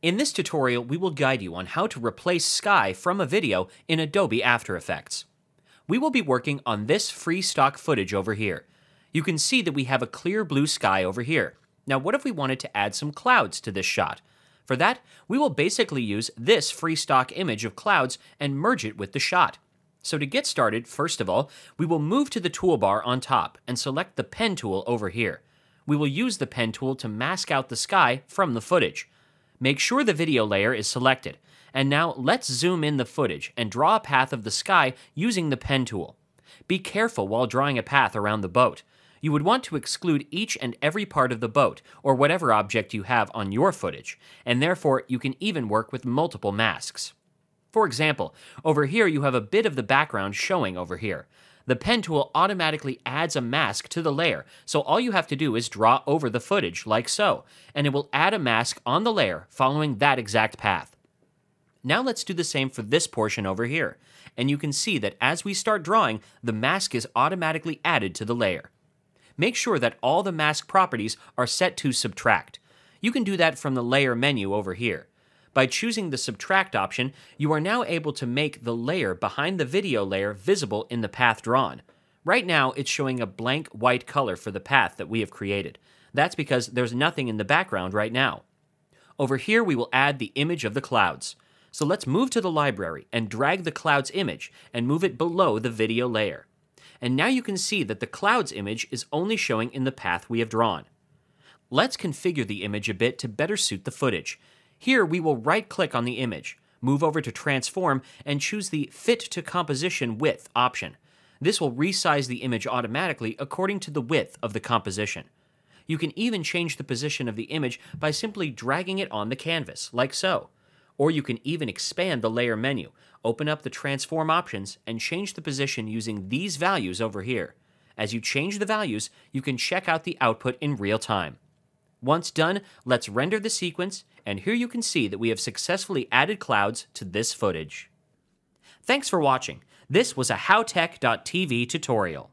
In this tutorial, we will guide you on how to replace sky from a video in Adobe After Effects. We will be working on this free stock footage over here. You can see that we have a clear blue sky over here. Now what if we wanted to add some clouds to this shot? For that, we will basically use this free stock image of clouds and merge it with the shot. So to get started, first of all, we will move to the toolbar on top and select the pen tool over here. We will use the pen tool to mask out the sky from the footage. Make sure the video layer is selected. And now let's zoom in the footage and draw a path of the sky using the pen tool. Be careful while drawing a path around the boat. You would want to exclude each and every part of the boat, or whatever object you have on your footage, and therefore you can even work with multiple masks. For example, over here you have a bit of the background showing over here. The pen tool automatically adds a mask to the layer, so all you have to do is draw over the footage, like so, and it will add a mask on the layer following that exact path. Now let's do the same for this portion over here, and you can see that as we start drawing, the mask is automatically added to the layer. Make sure that all the mask properties are set to subtract. You can do that from the layer menu over here. By choosing the subtract option, you are now able to make the layer behind the video layer visible in the path drawn. Right now, it's showing a blank white color for the path that we have created. That's because there's nothing in the background right now. Over here, we will add the image of the clouds. So let's move to the library and drag the clouds image and move it below the video layer. And now you can see that the clouds image is only showing in the path we have drawn. Let's configure the image a bit to better suit the footage. Here we will right click on the image, move over to transform, and choose the Fit to Composition Width option. This will resize the image automatically according to the width of the composition. You can even change the position of the image by simply dragging it on the canvas, like so. Or you can even expand the layer menu, open up the transform options, and change the position using these values over here. As you change the values, you can check out the output in real time. Once done, let's render the sequence, and here you can see that we have successfully added clouds to this footage. Thanks for watching. This was a HowTech.tv tutorial.